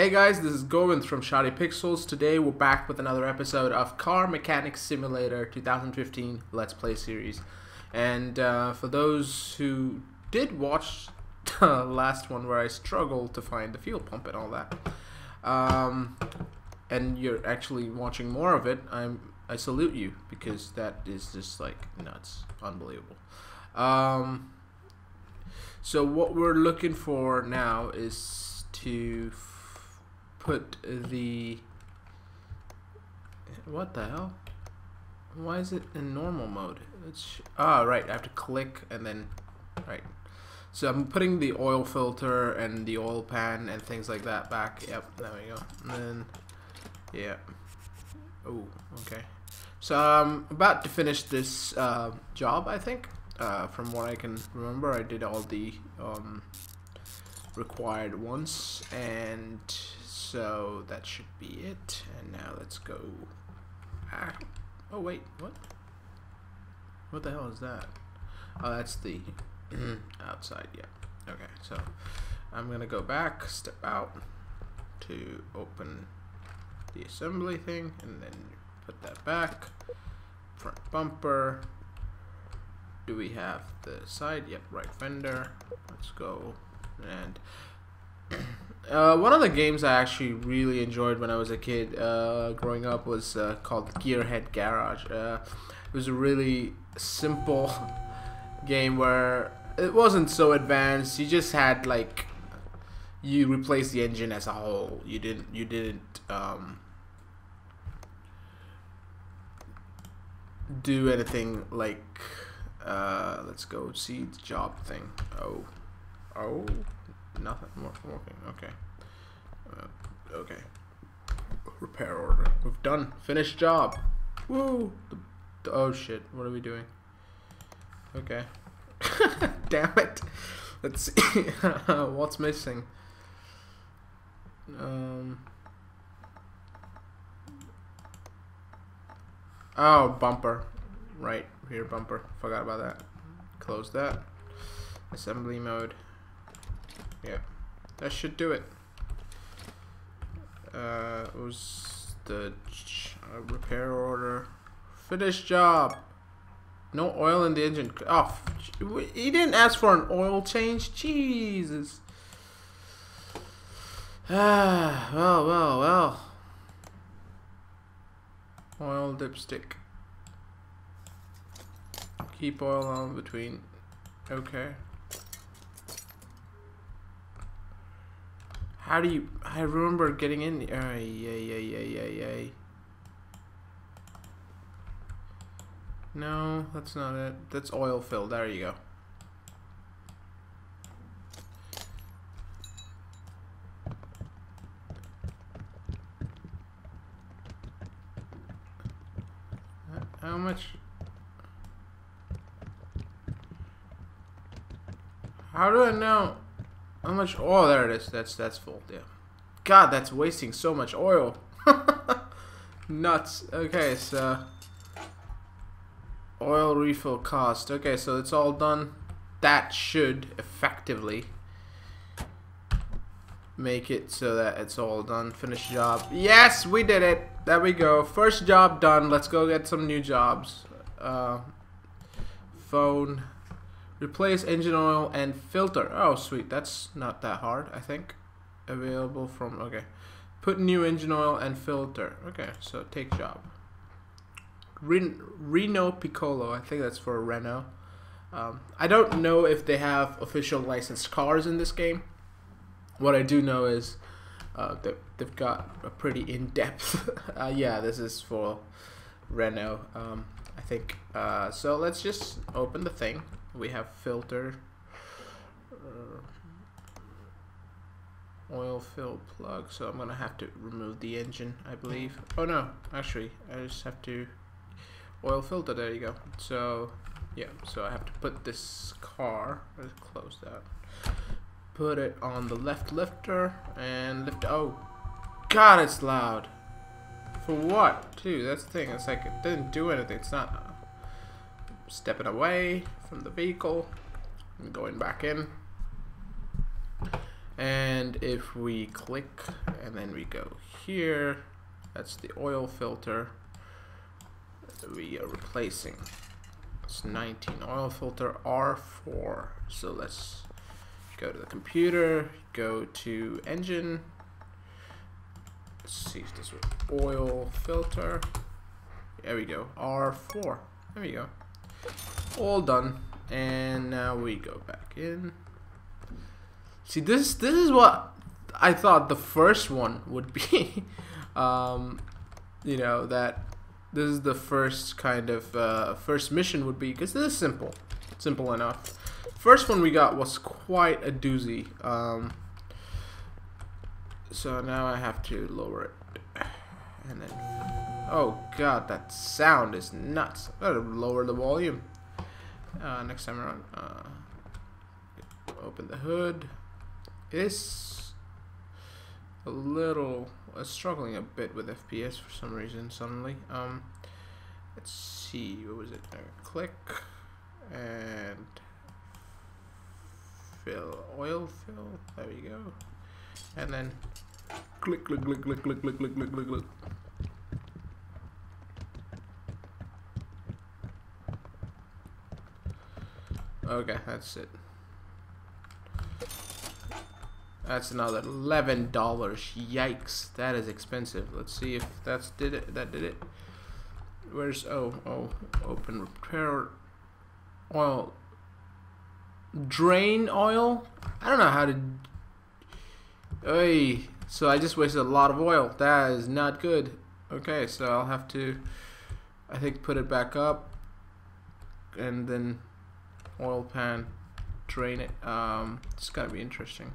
Hey guys, this is Govind from Shoddy Pixels. Today we're back with another episode of Car Mechanics Simulator 2015 Let's Play series. And uh, for those who did watch the last one where I struggled to find the fuel pump and all that, um, and you're actually watching more of it, I'm I salute you because that is just like nuts, unbelievable. Um, so what we're looking for now is to put the what the hell? Why is it in normal mode? It's ah right I have to click and then right. So I'm putting the oil filter and the oil pan and things like that back. Yep there we go. And then yeah. Oh okay. So I'm about to finish this uh, job I think. Uh, from what I can remember I did all the um, required ones and so that should be it. And now let's go. Ah. Oh wait, what? What the hell is that? Oh, that's the outside. Yeah. Okay, so I'm gonna go back, step out to open the assembly thing, and then put that back. Front bumper. Do we have the side? Yep, right fender. Let's go and uh, one of the games I actually really enjoyed when I was a kid, uh, growing up, was uh, called Gearhead Garage. Uh, it was a really simple game where it wasn't so advanced. You just had like you replaced the engine as a whole. You didn't. You didn't. Um, do anything like uh, let's go see the job thing. Oh, oh. Nothing working. Okay. Uh, okay. Repair order. We've done. Finished job. Woo! The, the, oh shit. What are we doing? Okay. Damn it. Let's see. What's missing? Um. Oh, bumper. Right. Rear bumper. Forgot about that. Close that. Assembly mode. Yeah, that should do it. Uh, was the uh, repair order. Finished job. No oil in the engine. Oh, he didn't ask for an oil change. Jesus. Ah, well, well, well. Oil dipstick. Keep oil on between. Okay. How do you... I remember getting in... Uh, yeah, yeah, yeah, yeah, yeah. No, that's not it. That's oil fill. There you go. How much... How do I know? Much? Oh, there it is. That's that's full. Yeah. God, that's wasting so much oil. Nuts. Okay, so oil refill cost. Okay, so it's all done. That should effectively make it so that it's all done. Finish job. Yes, we did it. There we go. First job done. Let's go get some new jobs. Uh, phone. Replace engine oil and filter. Oh, sweet. That's not that hard, I think. Available from, okay. Put new engine oil and filter. Okay, so take job. Ren Renault Piccolo. I think that's for Renault. Um, I don't know if they have official licensed cars in this game. What I do know is uh, that they've got a pretty in-depth. uh, yeah, this is for Renault. Um, I think. Uh, so let's just open the thing we have filter uh, oil fill plug so I'm gonna have to remove the engine I believe. Oh no actually I just have to oil filter there you go. So yeah so I have to put this car let's close that. Put it on the left lifter and lift oh god it's loud. For what? Too that's the thing it's like it didn't do anything it's not stepping away from the vehicle and going back in And if we click and then we go here, that's the oil filter we are replacing. It's 19 oil filter R4. So let's go to the computer, go to engine. Let's see if this was oil filter. There we go, R4. There we go. All done. And now we go back in. See, this this is what I thought the first one would be. um, you know that this is the first kind of uh, first mission would be because this is simple, simple enough. First one we got was quite a doozy. Um, so now I have to lower it, and then oh god, that sound is nuts. I gotta lower the volume. Uh, next time around, uh, open the hood is a little uh, struggling a bit with FPS for some reason suddenly. Um, let's see, what was it? There, click and fill oil fill. There we go. And then click, click, click, click, click, click, click, click, click, Okay, that's it. That's another eleven dollars. Yikes, that is expensive. Let's see if that's did it. That did it. Where's oh oh open repair oil drain oil? I don't know how to. Hey, so I just wasted a lot of oil. That is not good. Okay, so I'll have to, I think, put it back up, and then oil pan, drain it. Um, it's gotta be interesting.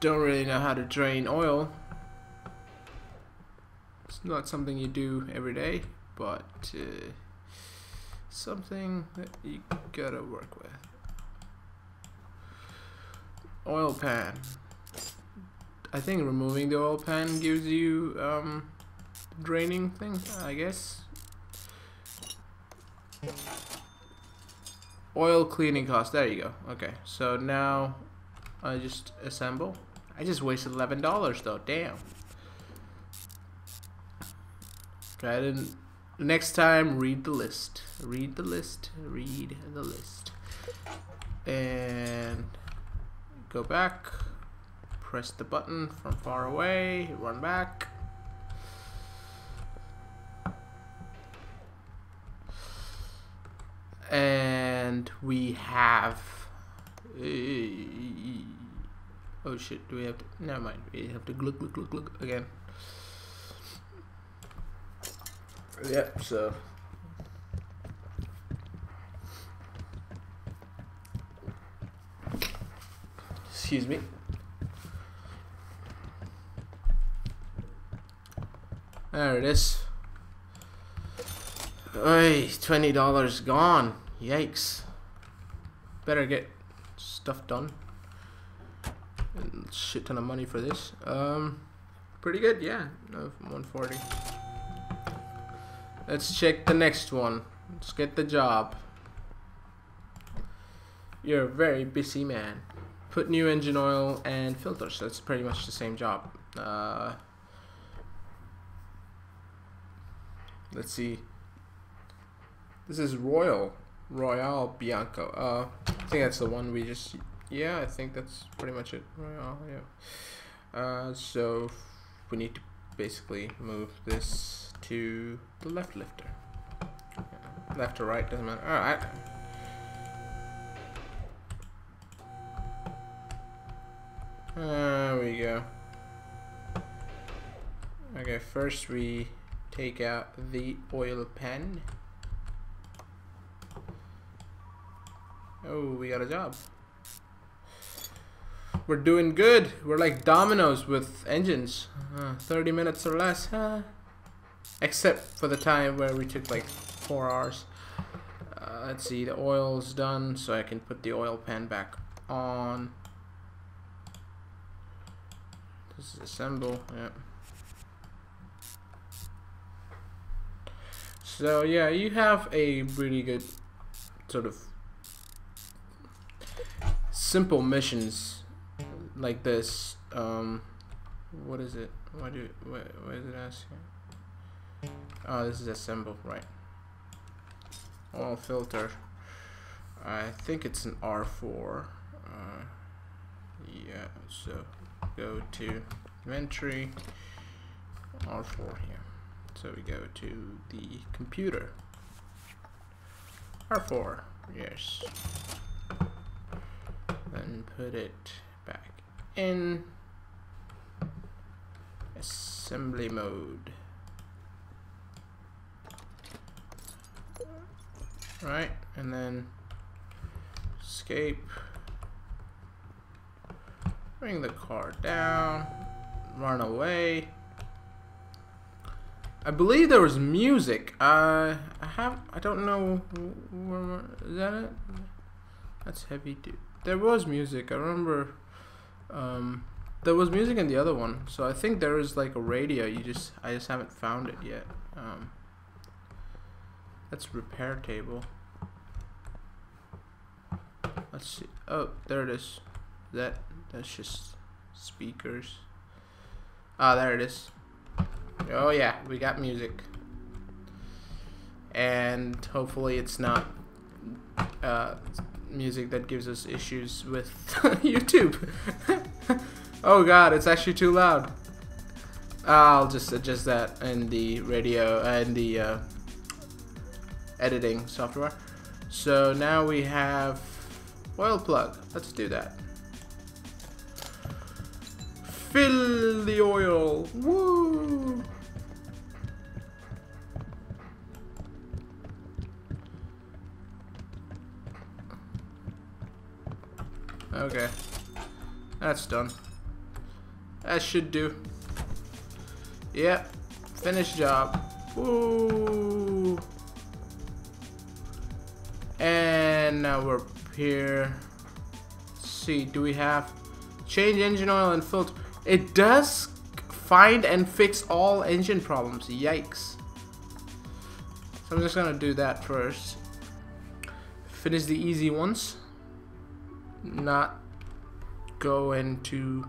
Don't really know how to drain oil. It's not something you do every day, but uh, something that you gotta work with. Oil pan. I think removing the oil pan gives you um, draining thing, I guess. Oil cleaning cost. There you go. Okay, so now I just assemble. I just wasted eleven dollars though. Damn. Okay, I didn't. Next time, read the list. Read the list. Read the list. And go back. Press the button from far away. Run back. and we have uh, oh shit do we have to never mind we have to look look look look again yep so excuse me there it is Oy, $20 gone. Yikes. Better get stuff done. And shit ton of money for this. Um, pretty good, yeah. No, 140. Let's check the next one. Let's get the job. You're a very busy man. Put new engine oil and filters. That's pretty much the same job. Uh, let's see. This is Royal. Royale Bianco. Uh, I think that's the one we just... Yeah, I think that's pretty much it. Royale, yeah. Uh, so we need to basically move this to the left lifter. Yeah. Left or right, doesn't matter. Alright. There we go. Okay, first we take out the oil pan. Oh, we got a job. We're doing good. We're like dominoes with engines. Uh, 30 minutes or less, huh? Except for the time where we took like four hours. Uh, let's see, the oil's done, so I can put the oil pan back on. Disassemble, yeah. So yeah, you have a really good sort of simple missions like this. Um, what is it? Why do why, is it asking? Oh, this is assemble, right? Oil filter. I think it's an R4. Uh, yeah, so go to inventory R4 here. So we go to the computer. R4, yes. Then put it back in assembly mode. Right, and then escape. Bring the car down. Run away. I believe there was music. Uh, I have. I don't know. Is that it? That's heavy. Dude. There was music. I remember. Um, there was music in the other one, so I think there is like a radio. You just. I just haven't found it yet. Um, that's repair table. Let's see. Oh, there it is. That that's just speakers. Ah, there it is. Oh yeah, we got music. And hopefully it's not uh, music that gives us issues with YouTube. oh god, it's actually too loud. I'll just adjust that in the radio and the uh, editing software. So now we have oil plug. Let's do that. Fill the oil. Woo! Okay. That's done. That should do. Yep. Finished job. Woo! And now we're here. Let's see, do we have change engine oil and filter? It does find and fix all engine problems. Yikes. So I'm just gonna do that first. Finish the easy ones. Not going into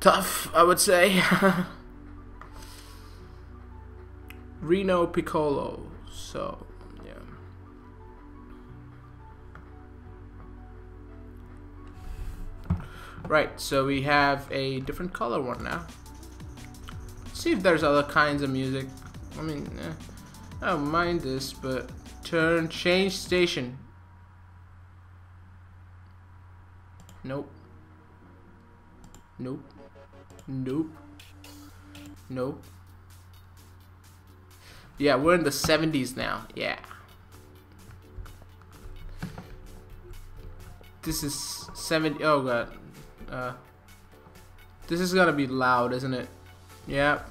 tough, I would say. Renault Piccolo. So yeah. Right, so we have a different color one now. Let's see if there's other kinds of music. I mean, eh, I don't mind this, but turn, change station. Nope. Nope. Nope. Nope. Yeah, we're in the 70s now. Yeah. This is 70. Oh, God. Uh, this is gonna be loud, isn't it? Yep.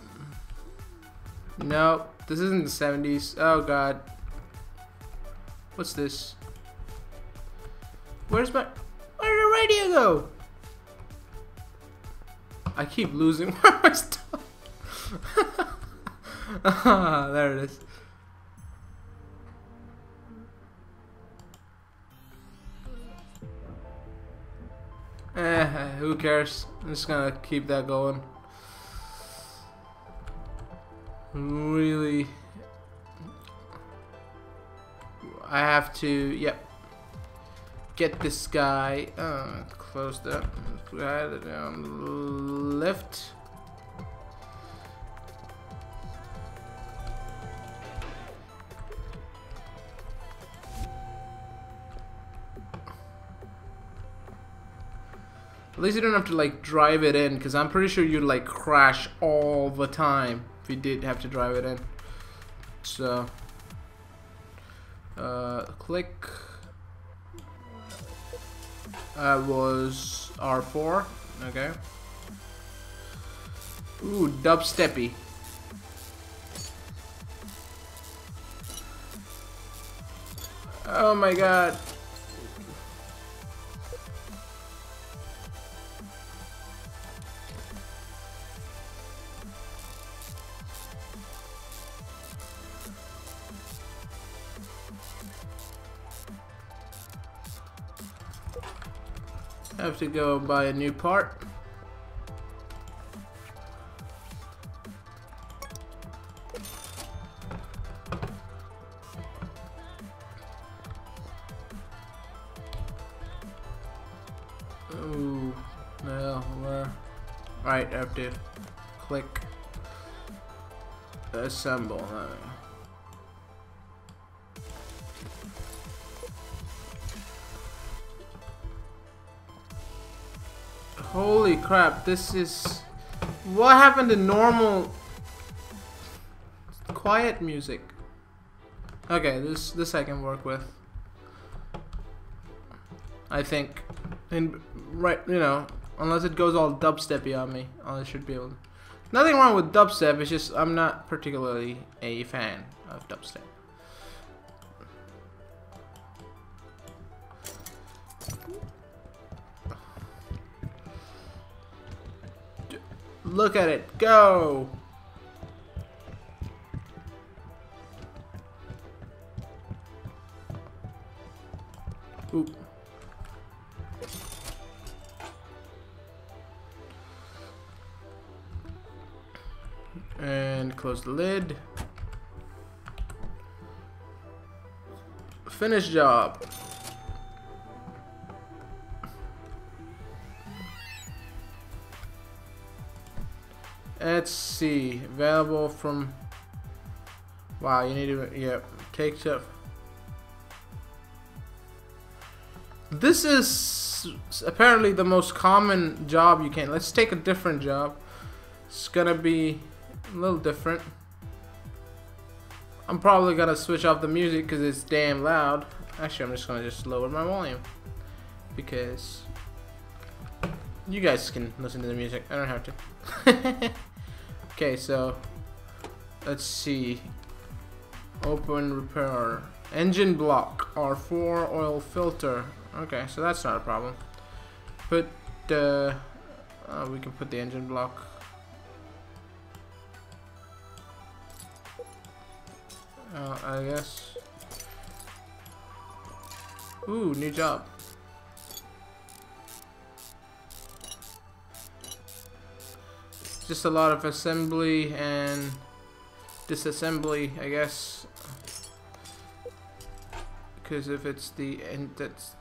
Nope. This isn't the 70s. Oh god. What's this? Where's my... Where did the radio go? I keep losing where my stuff. ah, there it is. Eh, who cares? I'm just gonna keep that going. Really, I have to. Yep. Get this guy. Uh, close that. Down left. At least you don't have to like drive it in because I'm pretty sure you'd like crash all the time if you did have to drive it in. So, uh, click uh, was R4. Okay. Ooh, dubsteppy. Oh my god. To go buy a new part. Ooh, no, where? Right, I click assemble. Huh? Holy crap, this is... What happened to normal... Quiet music? Okay, this this I can work with. I think. And right, you know, unless it goes all dubsteppy on me, I should be able to. Nothing wrong with dubstep, it's just I'm not particularly a fan of dubstep. Look at it, go! Ooh. And close the lid. Finish job. Let's see. Available from. Wow, you need to. Yeah, take up. This is apparently the most common job you can. Let's take a different job. It's gonna be a little different. I'm probably gonna switch off the music because it's damn loud. Actually, I'm just gonna just lower my volume because you guys can listen to the music. I don't have to. okay, so let's see. Open repair. Engine block R4 oil filter. Okay, so that's not a problem. Put uh, uh, we can put the engine block Uh, I guess. Ooh, new job. Just a lot of assembly and disassembly, I guess. Because if it's the end, that's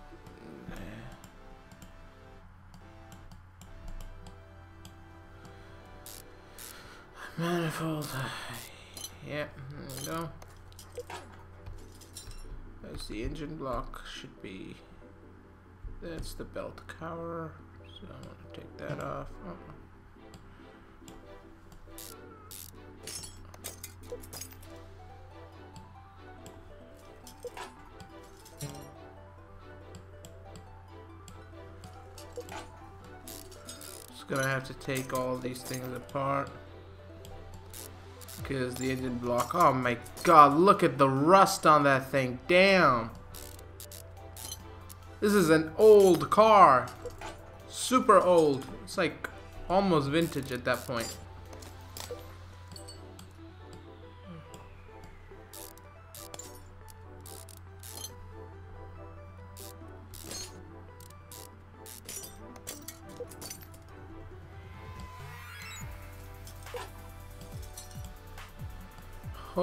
manifold. Yep, there we go. As the engine block should be. That's the belt cover. So I'm gonna take that off. Oh. Gonna have to take all these things apart because the engine block. Oh my god, look at the rust on that thing. Damn. This is an old car. Super old. It's like almost vintage at that point.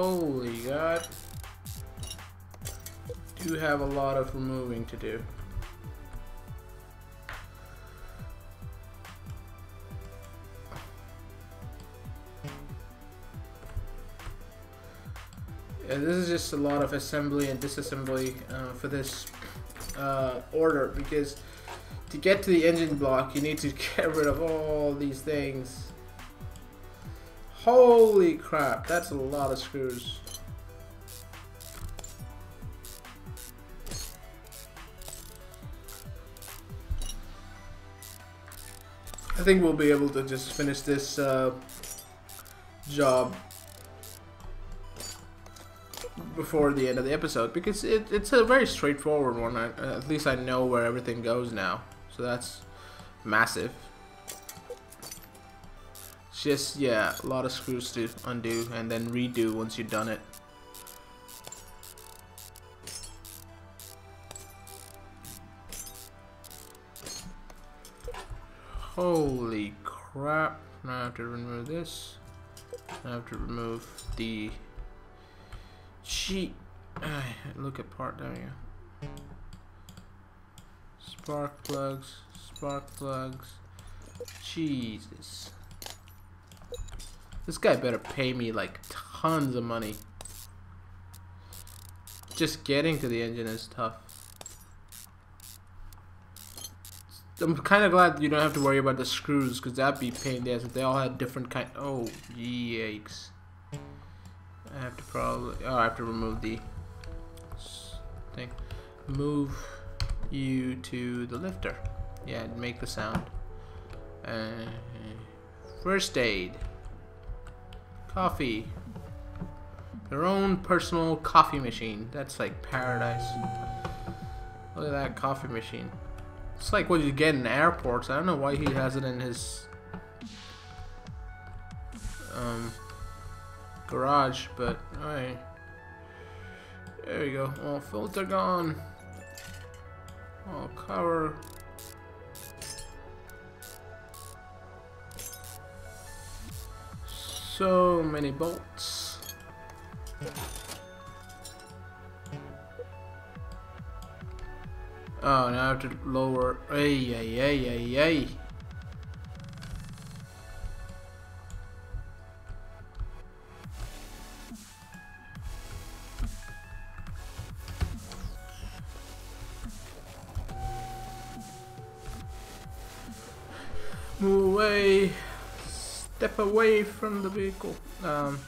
Holy god. Do have a lot of removing to do. Yeah, this is just a lot of assembly and disassembly uh, for this uh, order because to get to the engine block you need to get rid of all these things Holy crap, that's a lot of screws. I think we'll be able to just finish this uh, job before the end of the episode because it, it's a very straightforward one. I, at least I know where everything goes now. So that's massive just, yeah, a lot of screws to undo and then redo once you've done it. Holy crap. Now I have to remove this. I have to remove the sheet. Look at part down here. Spark plugs, spark plugs. Jesus. This guy better pay me like tons of money. Just getting to the engine is tough. I'm kind of glad you don't have to worry about the screws because that'd be pain in the ass if they all had different kind. Oh, yikes! I have to probably. Oh, I have to remove the thing. Move you to the lifter. Yeah, make the sound. Uh, first aid. Coffee. Your own personal coffee machine. That's like paradise. Look at that coffee machine. It's like what you get in airports. I don't know why he has it in his um, garage, but alright. There we go. All filter gone. All cover. So many bolts. Oh, now I have to lower. Ay, ay, ay, ay, ay. Away from the vehicle. Um.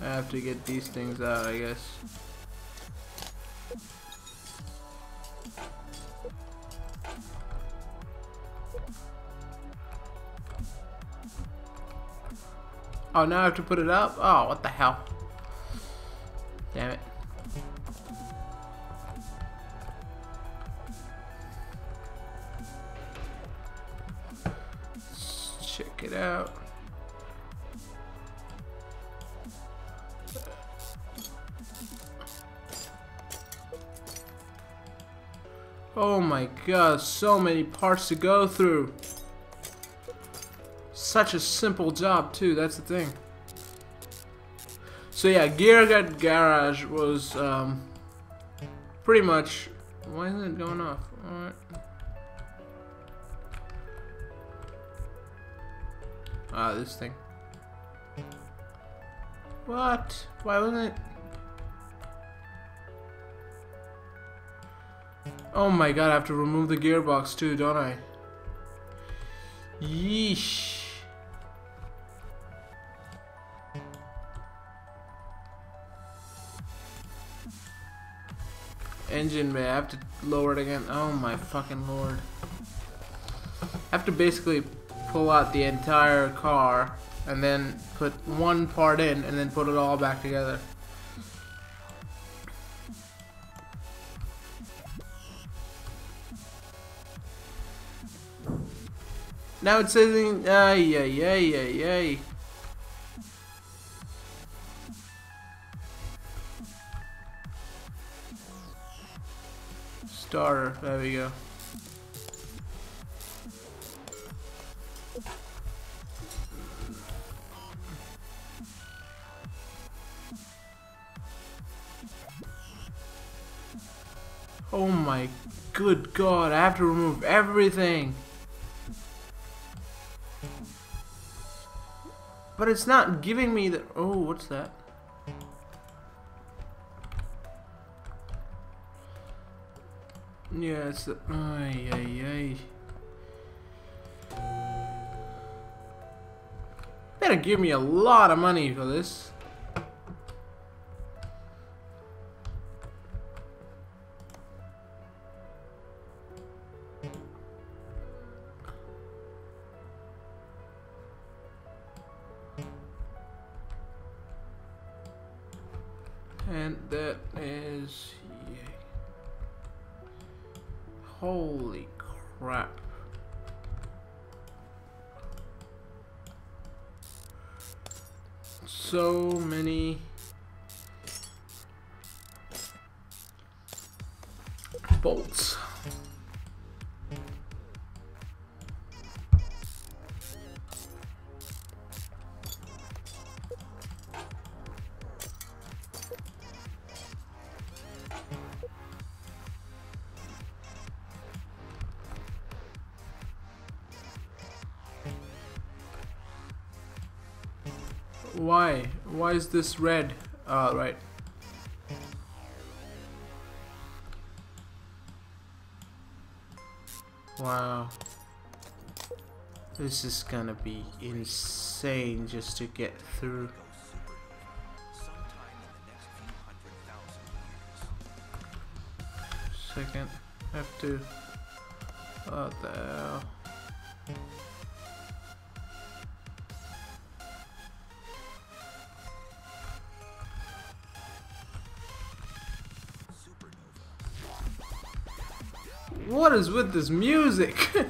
I have to get these things out, I guess. Oh, now I have to put it up? Oh, what the hell? Damn it. God, so many parts to go through. Such a simple job too, that's the thing. So yeah, Gear Garage was um, pretty much... Why isn't it going off? Alright. Ah, this thing. What? Why wasn't it... Oh my god, I have to remove the gearbox too, don't I? Yeesh. Engine bay, I have to lower it again. Oh my fucking lord. I have to basically pull out the entire car and then put one part in and then put it all back together. Now it's saying, ay, ay, ay, ay, ay. Starter, there we go. Oh my good god, I have to remove everything. But it's not giving me the... Oh, what's that? Yeah, it's the... Ay, ay, ay. Better give me a lot of money for this. Why? Why is this red? Ah, right. Wow. This is gonna be insane just to get through. Second, have to. What the What is with this music?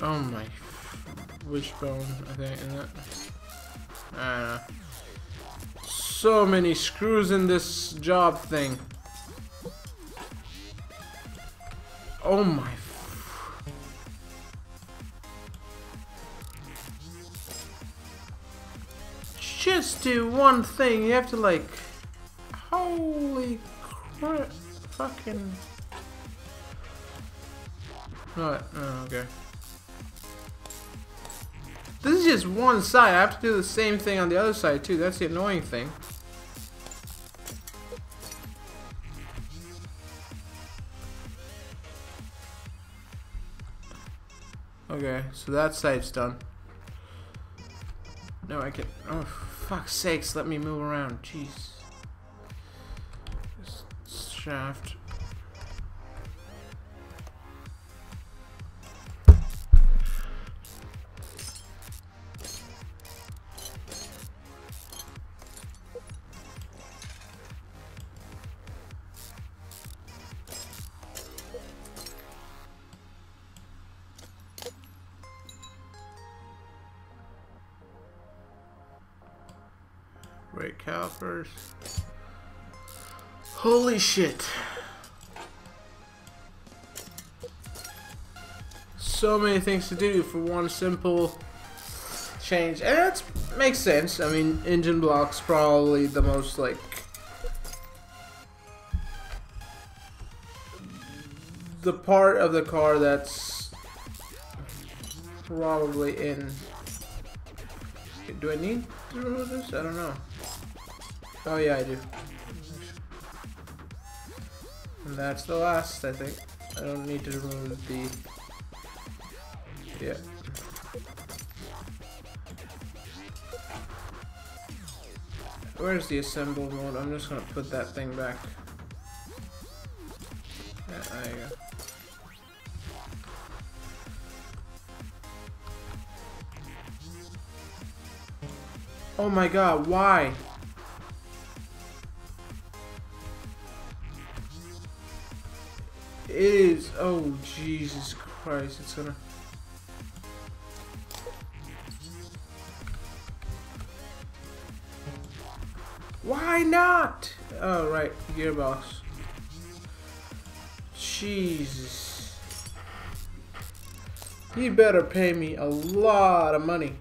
oh my wishbone, I think, isn't it? I. So many screws in this job thing. Oh my do one thing. You have to like, holy crap, fucking. What? Oh, okay. This is just one side. I have to do the same thing on the other side too. That's the annoying thing. Okay, so that side's done. No, I can. Oh, fuck's sakes, let me move around. Jeez. Shaft. Shit. So many things to do for one simple change. And that makes sense. I mean, engine blocks probably the most like the part of the car that's probably in do I need to remove this? I don't know. Oh yeah, I do. And that's the last, I think. I don't need to remove the... Yeah. Where's the assemble mode? I'm just gonna put that thing back. Yeah, there you go. Oh my god, why? Oh, Jesus Christ. It's gonna. Why not? Oh, right. Gearbox. Jesus. You better pay me a lot of money.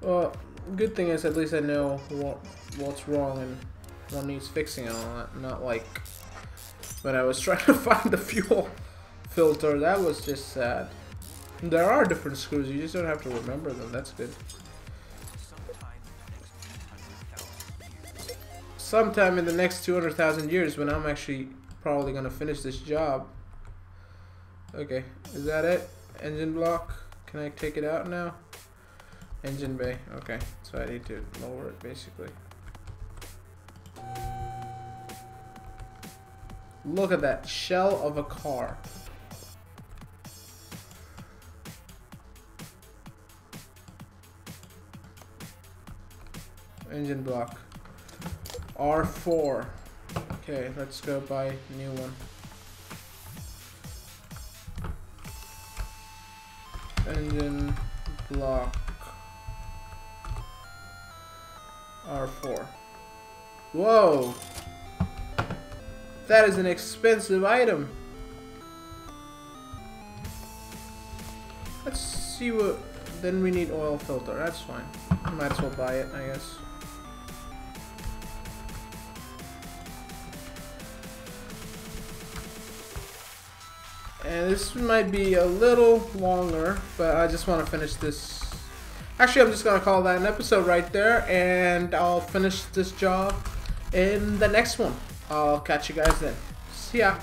Well, good thing is at least I know what what's wrong and what needs fixing and all that. Not like when I was trying to find the fuel filter. That was just sad. There are different screws. You just don't have to remember them. That's good. Sometime in the next 200,000 years when I'm actually probably to finish this job. Okay, is that it? Engine block? Can I take it out now? Engine bay. Okay, so I need to lower it basically. Look at that shell of a car. Engine block. R4. Okay, let's go buy new one. Engine block R4. Whoa! That is an expensive item. Let's see what... Then we need oil filter. That's fine. Might as well buy it, I guess. And this might be a little longer, but I just want to finish this. Actually, I'm just going to call that an episode right there, and I'll finish this job in the next one. I'll catch you guys then. See ya.